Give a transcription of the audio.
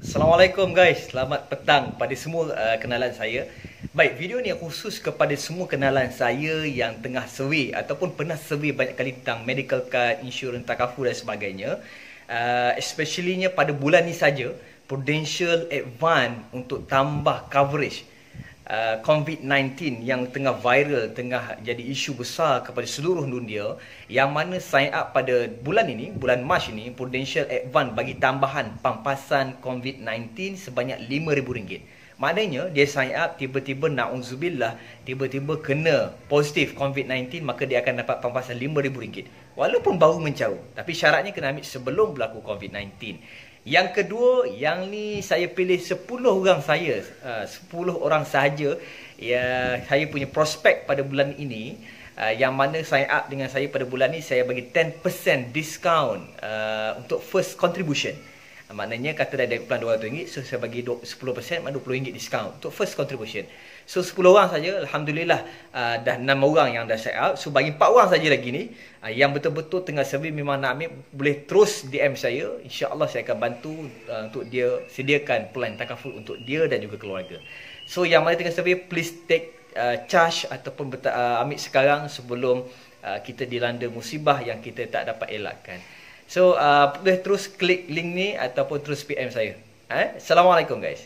Assalamualaikum guys, selamat petang pada semua uh, kenalan saya. Baik, video ni khusus kepada semua kenalan saya yang tengah survey ataupun pernah survey banyak kali tentang medical card, insurans takaful dan sebagainya. Uh, especially pada bulan ni saja, Prudential Advance untuk tambah coverage Uh, COVID-19 yang tengah viral, tengah jadi isu besar kepada seluruh dunia yang mana sign up pada bulan ini, bulan Mac ini, Prudential Advance bagi tambahan pampasan COVID-19 sebanyak RM5,000. Maknanya dia sign up tiba-tiba na'udzubillah, tiba-tiba kena positif COVID-19 maka dia akan dapat pampasan RM5,000. Walaupun baru mencaru, tapi syaratnya kena ambil sebelum berlaku COVID-19. Yang kedua, yang ni saya pilih 10 orang saya, uh, 10 orang sahaja ya saya punya prospek pada bulan ini uh, yang mana sign up dengan saya pada bulan ini saya bagi 10% discount uh, untuk first contribution. Uh, maknanya kata dah ada plan RM200, so saya bagi 10% RM20 discount untuk first contribution. So 10 orang saja alhamdulillah uh, dah 6 orang yang dah set up. So bagi 4 orang saja lagi ni uh, yang betul-betul tengah survey memang nak ambil boleh terus DM saya. Insya-Allah saya akan bantu uh, untuk dia sediakan plan takaful untuk dia dan juga keluarga. So yang mana tengah survey please take uh, charge ataupun uh, ambil sekarang sebelum uh, kita dilanda musibah yang kita tak dapat elakkan. So uh, boleh terus klik link ni ataupun terus PM saya. Eh? Assalamualaikum guys.